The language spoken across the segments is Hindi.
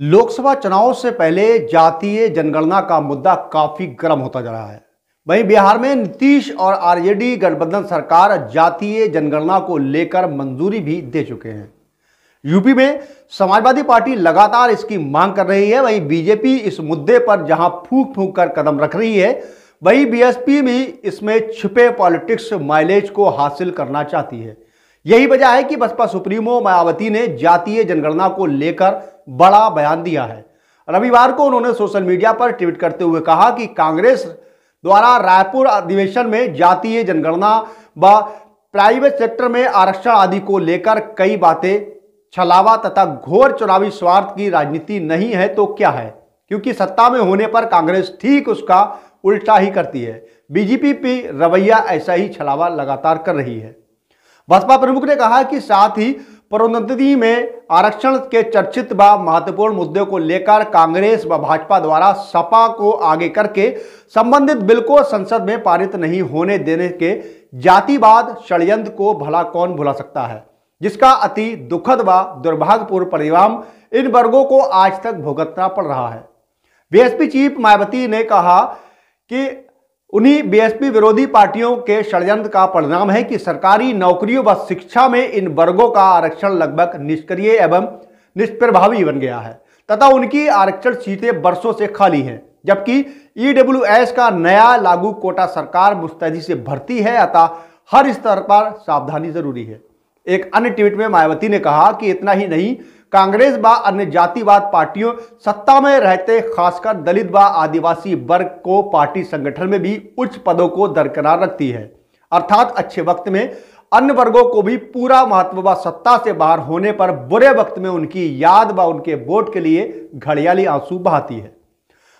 लोकसभा चुनाव से पहले जातीय जनगणना का मुद्दा काफ़ी गर्म होता जा रहा है। वहीं बिहार में नीतीश और आरजेडी गठबंधन सरकार जातीय जनगणना को लेकर मंजूरी भी दे चुके हैं। यूपी में समाजवादी पार्टी लगातार इसकी मांग कर रही है। वहीं बीजेपी इस मुद्दे पर जहाँ फूक फूक कर कदम रख रही है, वहीं बीएसपी भी इसमें छिपे पॉलिटिक्स माइलेज को हासिल करना चाहती है। यही वजह है कि बसपा सुप्रीमो मायावती ने जातीय जनगणना को लेकर बड़ा बयान दिया है। रविवार को उन्होंने सोशल मीडिया पर ट्वीट करते हुए कहा कि कांग्रेस द्वारा रायपुर अधिवेशन में जातीय जनगणना व प्राइवेट सेक्टर में आरक्षण आदि को लेकर कई बातें, छलावा तथा घोर चुनावी स्वार्थ की राजनीति नहीं है तो क्या है? क्योंकि सत्ता में होने पर कांग्रेस ठीक उसका उल्टा ही करती है। बीजेपी भी रवैया ऐसा ही छलावा लगातार कर रही है। बसपा प्रमुख ने कहा कि साथ ही प्रोन्नति में आरक्षण के चर्चित व महत्वपूर्ण मुद्दे को लेकर कांग्रेस व भाजपा द्वारा सपा को आगे करके संबंधित बिल को संसद में पारित नहीं होने देने के जातिवाद षडयंत्र को भला कौन भुला सकता है? जिसका अति दुखद व दुर्भाग्यपूर्ण परिणाम इन वर्गों को आज तक भुगतना पड़ रहा है। बीएसपी चीफ मायावती ने कहा कि उन्हीं बीएसपी विरोधी पार्टियों के षडयंत्र का परिणाम है कि सरकारी नौकरियों व शिक्षा में इन वर्गों का आरक्षण लगभग निष्क्रिय एवं निष्प्रभावी बन गया है, तथा उनकी आरक्षण सीटें वर्षों से खाली हैं, जबकि ईडब्ल्यूएस का नया लागू कोटा सरकार मुस्तैदी से भरती है, अतः हर स्तर पर सावधानी ज़रूरी है। एक अन्य ट्वीट में मायावती ने कहा कि इतना ही नहीं, कांग्रेस व अन्य जातिवाद पार्टियों सत्ता में रहते, खासकर दलित व आदिवासी वर्ग को पार्टी संगठन में भी उच्च पदों को दरकरार रखती है। अर्थात अच्छे वक्त में अन्य वर्गों को भी पूरा महत्व व सत्ता से बाहर होने पर बुरे वक्त में उनकी याद व उनके वोट के लिए घड़ियाली आँसू बहाती है।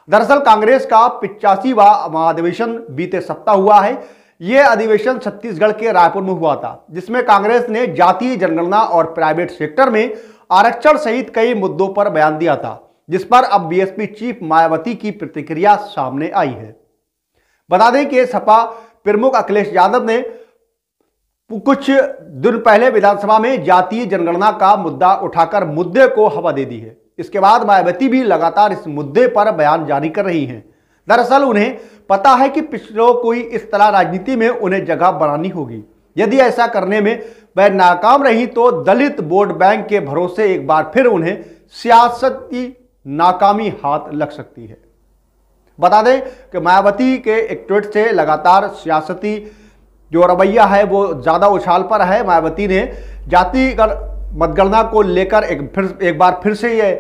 दरअसल कांग्रेस का पिचासी व महाधिवेशन बीते सप्ताह हुआ है। यह अधिवेशन छत्तीसगढ़ के रायपुर में हुआ था, जिसमें कांग्रेस ने जातीय जनगणना और प्राइवेट सेक्टर में आरक्षण सहित कई मुद्दों पर बयान दिया था, जिस पर अब बीएसपी चीफ मायावती की प्रतिक्रिया सामने आई है। बता दें कि सपा प्रमुख अखिलेश यादव ने कुछ दिन पहले विधानसभा में जातीय जनगणना का मुद्दा उठाकर मुद्दे को हवा दे दी है। इसके बाद मायावती भी लगातार इस मुद्दे पर बयान जारी कर रही हैं। दरअसल उन्हें पता है कि पिछड़ों कोई इस तरह राजनीति में उन्हें जगह बनानी होगी। यदि ऐसा करने में वह नाकाम रही तो दलित वोट बैंक के भरोसे एक बार फिर उन्हें सियासत की नाकामी हाथ लग सकती है। बता दें कि मायावती के एक ट्वीट से लगातार सियासती जो रवैया है, वो ज़्यादा उछाल पर है। मायावती ने जातिगत मतगणना को लेकर एक फिर एक बार फिर से ये